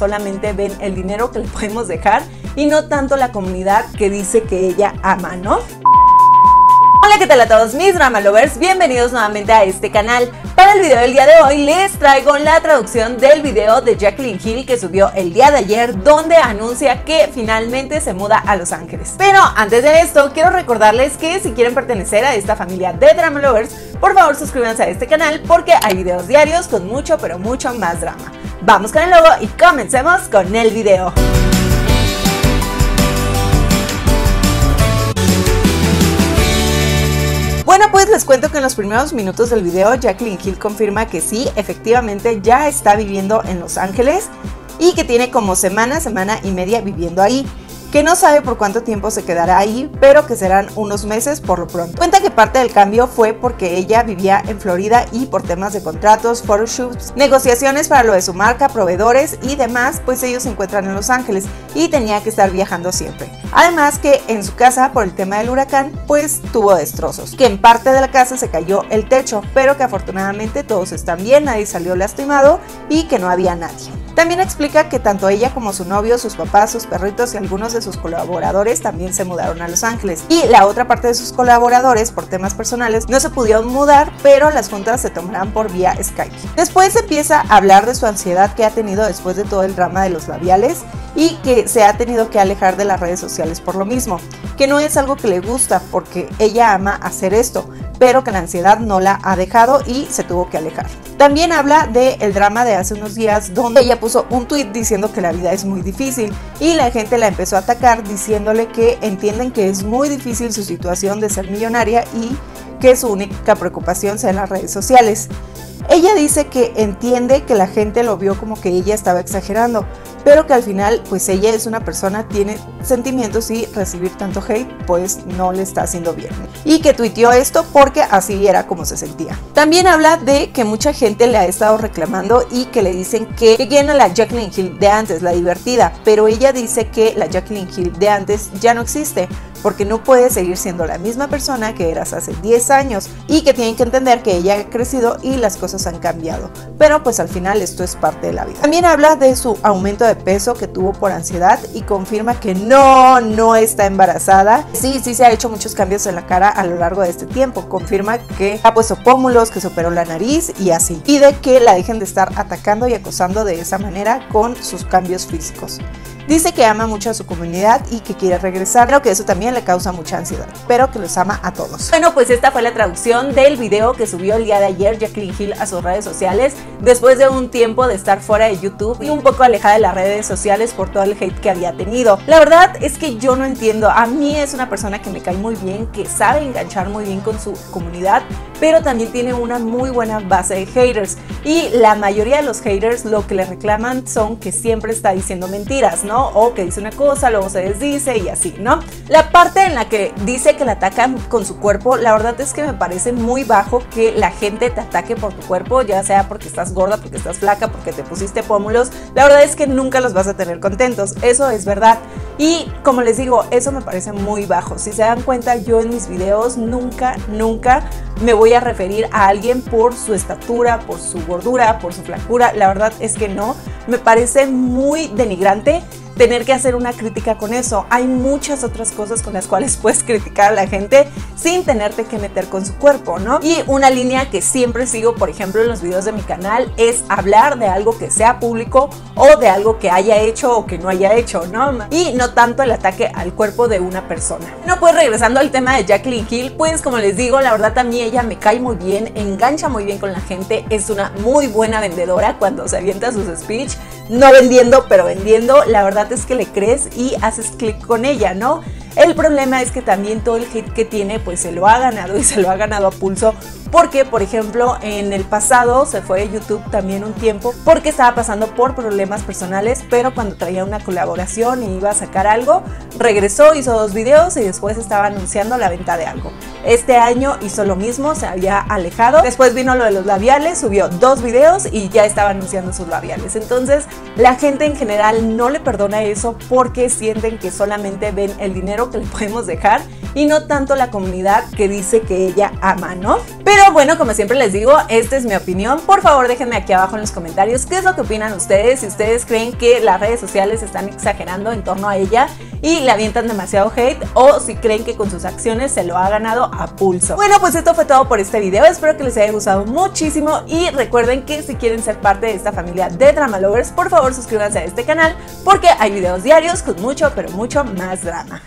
solamente ven el dinero que le podemos dejar y no tanto la comunidad que dice que ella ama, ¿no? Hola, ¿qué tal a todos mis drama lovers? Bienvenidos nuevamente a este canal. Para el video del día de hoy les traigo la traducción del video de Jacqueline Hill que subió el día de ayer donde anuncia que finalmente se muda a Los Ángeles. Pero antes de esto quiero recordarles que si quieren pertenecer a esta familia de drama lovers, por favor suscríbanse a este canal porque hay videos diarios con mucho pero mucho más drama. Vamos con el logo y comencemos con el video. Bueno, pues les cuento que en los primeros minutos del video Jacqueline Hill confirma que sí, efectivamente ya está viviendo en Los Ángeles y que tiene como semana, semana y media viviendo ahí que no sabe por cuánto tiempo se quedará ahí, pero que serán unos meses por lo pronto. Cuenta que parte del cambio fue porque ella vivía en Florida y por temas de contratos, photoshoots, negociaciones para lo de su marca, proveedores y demás, pues ellos se encuentran en Los Ángeles y tenía que estar viajando siempre. Además que en su casa, por el tema del huracán, pues tuvo destrozos, que en parte de la casa se cayó el techo, pero que afortunadamente todos están bien, nadie salió lastimado y que no había nadie. También explica que tanto ella como su novio, sus papás, sus perritos y algunos de sus colaboradores también se mudaron a Los Ángeles. Y la otra parte de sus colaboradores, por temas personales, no se pudieron mudar, pero las juntas se tomarán por vía Skype. Después empieza a hablar de su ansiedad que ha tenido después de todo el drama de los labiales y que se ha tenido que alejar de las redes sociales por lo mismo, que no es algo que le gusta porque ella ama hacer esto, pero que la ansiedad no la ha dejado y se tuvo que alejar. También habla del drama de hace unos días donde ella puso un tweet diciendo que la vida es muy difícil y la gente la empezó a atacar diciéndole que entienden que es muy difícil su situación de ser millonaria y que su única preocupación sea en las redes sociales. Ella dice que entiende que la gente lo vio como que ella estaba exagerando, pero que al final pues ella es una persona, tiene sentimientos y recibir tanto hate pues no le está haciendo bien. Y que tuiteó esto porque así era como se sentía. También habla de que mucha gente le ha estado reclamando y que le dicen que, que quieren la Jacqueline Hill de antes, la divertida, pero ella dice que la Jacqueline Hill de antes ya no existe porque no puede seguir siendo la misma persona que eras hace 10 años y que tienen que entender que ella ha crecido y las cosas han cambiado. Pero pues al final esto es parte de la vida. También habla de su aumento de peso que tuvo por ansiedad y confirma que no, no está embarazada. Sí, sí se ha hecho muchos cambios en la cara a lo largo de este tiempo. Confirma que ha puesto pómulos, que se operó la nariz y así. Pide que la dejen de estar atacando y acosando de esa manera con sus cambios físicos. Dice que ama mucho a su comunidad y que quiere regresar, pero que eso también le causa mucha ansiedad, pero que los ama a todos. Bueno, pues esta fue la traducción del video que subió el día de ayer Jacqueline Hill a sus redes sociales después de un tiempo de estar fuera de YouTube y un poco alejada de las redes sociales por todo el hate que había tenido. La verdad es que yo no entiendo, a mí es una persona que me cae muy bien, que sabe enganchar muy bien con su comunidad, pero también tiene una muy buena base de haters y la mayoría de los haters lo que le reclaman son que siempre está diciendo mentiras, ¿no? O que dice una cosa, luego se desdice y así, ¿no? La parte en la que dice que la atacan con su cuerpo, la verdad es que me parece muy bajo que la gente te ataque por tu cuerpo, ya sea porque estás gorda, porque estás flaca, porque te pusiste pómulos. La verdad es que nunca los vas a tener contentos, eso es verdad. Y como les digo, eso me parece muy bajo. Si se dan cuenta, yo en mis videos nunca, nunca me voy a referir a alguien por su estatura, por su gordura, por su flacura. La verdad es que no. Me parece muy denigrante tener que hacer una crítica con eso. Hay muchas otras cosas con las cuales puedes criticar a la gente sin tenerte que meter con su cuerpo, ¿no? Y una línea que siempre sigo, por ejemplo, en los videos de mi canal es hablar de algo que sea público o de algo que haya hecho o que no haya hecho, ¿no? Y no tanto el ataque al cuerpo de una persona. No, pues regresando al tema de Jacqueline Hill, pues como les digo, la verdad también ella me cae muy bien, engancha muy bien con la gente, es una muy buena vendedora cuando se avienta sus speech, no vendiendo, pero vendiendo, la verdad es que le crees y haces clic con ella, ¿no? El problema es que también todo el hit que tiene pues se lo ha ganado y se lo ha ganado a pulso porque, por ejemplo, en el pasado se fue de YouTube también un tiempo porque estaba pasando por problemas personales, pero cuando traía una colaboración y iba a sacar algo, regresó, hizo dos videos y después estaba anunciando la venta de algo. Este año hizo lo mismo, se había alejado. Después vino lo de los labiales, subió dos videos y ya estaba anunciando sus labiales. Entonces, la gente en general no le perdona eso porque sienten que solamente ven el dinero que le podemos dejar y no tanto la comunidad que dice que ella ama, ¿no? Pero bueno, como siempre les digo, esta es mi opinión. Por favor, déjenme aquí abajo en los comentarios qué es lo que opinan ustedes, si ustedes creen que las redes sociales están exagerando en torno a ella y le avientan demasiado hate o si creen que con sus acciones se lo ha ganado a pulso. Bueno, pues esto fue todo por este video. Espero que les haya gustado muchísimo y recuerden que si quieren ser parte de esta familia de Drama Lovers, por favor suscríbanse a este canal porque hay videos diarios con mucho, pero mucho más drama.